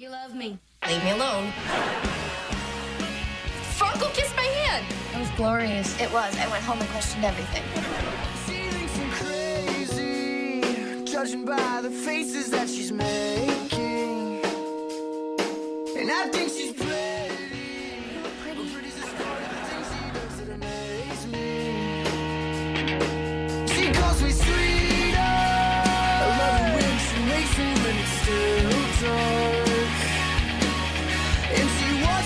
You love me. Leave me alone. Farkle kissed my hand. It was glorious. It was. I went home and questioned everything. She crazy, judging by the faces that she's making. And I think she's brave.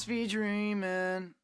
must be dreaming.